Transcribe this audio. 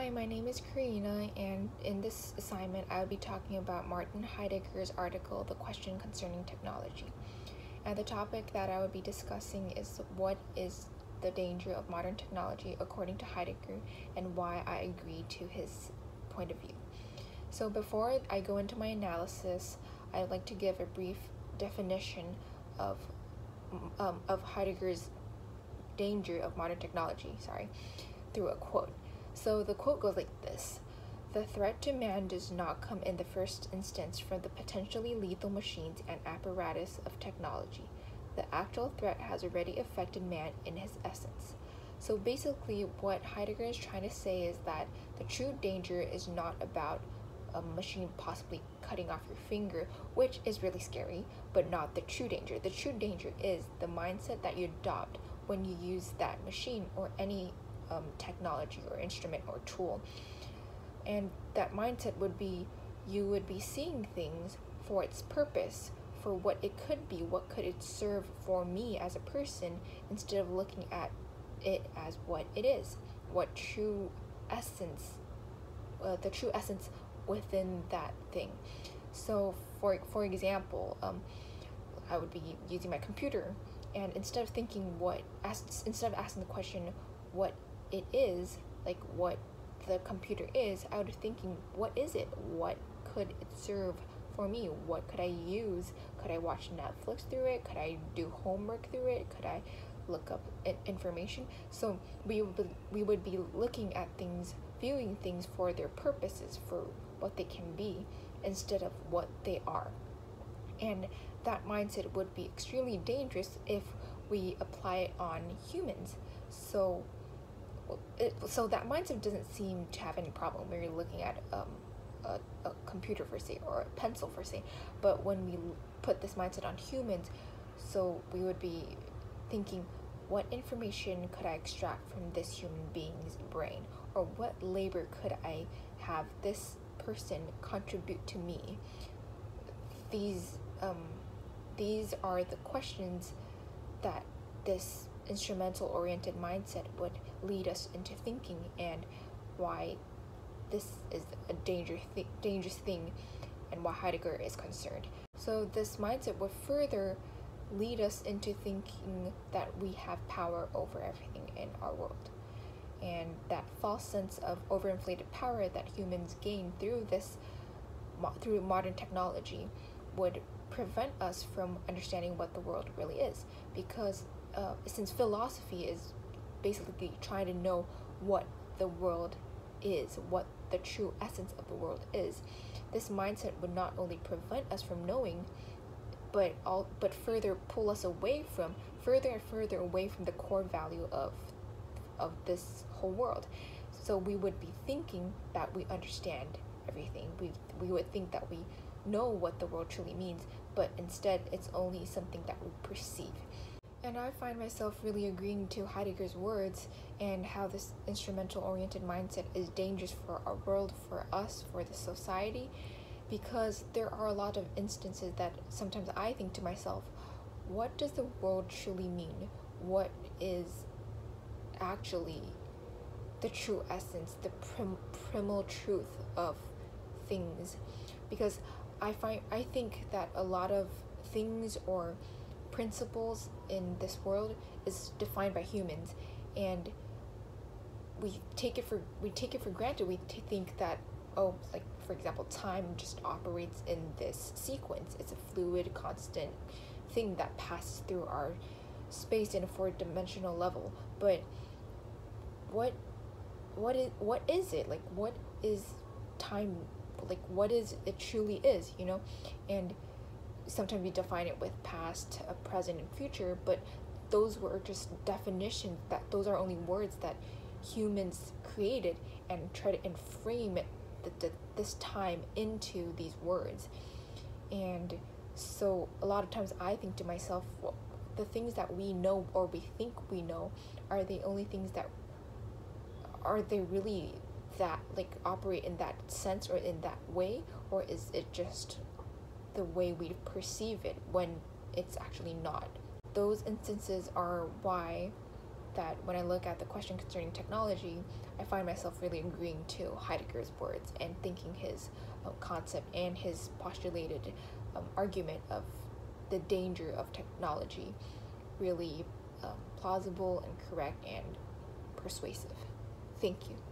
Hi, my name is Carina, and in this assignment, I will be talking about Martin Heidegger's article, The Question Concerning Technology. And the topic that I will be discussing is what is the danger of modern technology according to Heidegger and why I agree to his point of view. So, before I go into my analysis, I'd like to give a brief definition of, um, of Heidegger's danger of modern technology, sorry, through a quote. So the quote goes like this The threat to man does not come in the first instance from the potentially lethal machines and apparatus of technology. The actual threat has already affected man in his essence. So basically, what Heidegger is trying to say is that the true danger is not about a machine possibly cutting off your finger, which is really scary, but not the true danger. The true danger is the mindset that you adopt when you use that machine or any um, technology or instrument or tool. And that mindset would be you would be seeing things for its purpose, for what it could be, what could it serve for me as a person, instead of looking at it as what it is, what true essence, uh, the true essence within that thing. So, for for example, um, I would be using my computer, and instead of thinking what, as, instead of asking the question, what it is, like what the computer is, I was thinking, what is it? What could it serve for me? What could I use? Could I watch Netflix through it? Could I do homework through it? Could I look up information? So we would, we would be looking at things, viewing things for their purposes, for what they can be, instead of what they are. And that mindset would be extremely dangerous if we apply it on humans. So it, so that mindset doesn't seem to have any problem when you're looking at um, a, a computer for say or a pencil for say. But when we put this mindset on humans so we would be thinking what information could i extract from this human being's brain? Or what labor could i have this person contribute to me? These um, these are the questions that this instrumental oriented mindset would lead us into thinking and why this is a danger th- dangerous thing and why Heidegger is concerned. So this mindset would further lead us into thinking that we have power over everything in our world. And that false sense of overinflated power that humans gain through this through modern technology would prevent us from understanding what the world really is because uh, since philosophy is basically trying to know what the world is, what the true essence of the world is, this mindset would not only prevent us from knowing, but all but further pull us away from further and further away from the core value of of this whole world. So we would be thinking that we understand everything. We we would think that we know what the world truly means, but instead it's only something that we perceive. And I find myself really agreeing to Heidegger's words and how this instrumental oriented mindset is dangerous for our world, for us, for the society, because there are a lot of instances that sometimes I think to myself, what does the world truly mean? What is actually the true essence, the prim- primal truth of things? Because I find I think that a lot of things or principles in this world is defined by humans. And we take it for we take it for granted. We t- think that oh like for example time just operates in this sequence. It's a fluid constant thing that passes through our space in a four dimensional level. But what what is what is it? Like what is time like what is it truly is you know? And sometimes we define it with past, uh, present, and future, but those were just definitions that those are only words that humans created and try to frame it this time into these words. And so a lot of times I think to myself, well, the things that we know or we think we know are the only things that are they really that like operate in that sense or in that way or is it just the way we perceive it when it's actually not. Those instances are why that when I look at the question concerning technology, I find myself really agreeing to Heidegger's words and thinking his um, concept and his postulated um, argument of the danger of technology really um, plausible and correct and persuasive. Thank you.